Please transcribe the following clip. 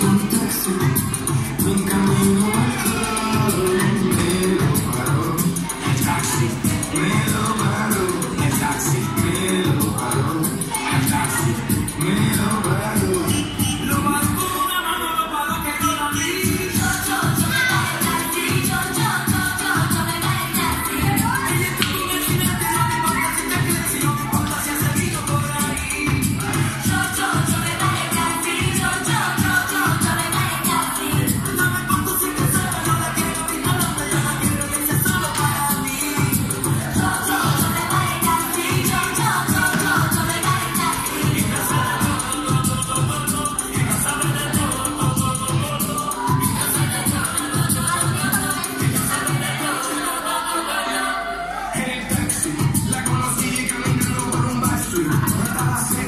Un taxi, camino me lo paró, el taxi, me lo paró, el taxi, me lo paró, el taxi, me lo paró. Lo mató una mano, lo paró que no lo vi. I'll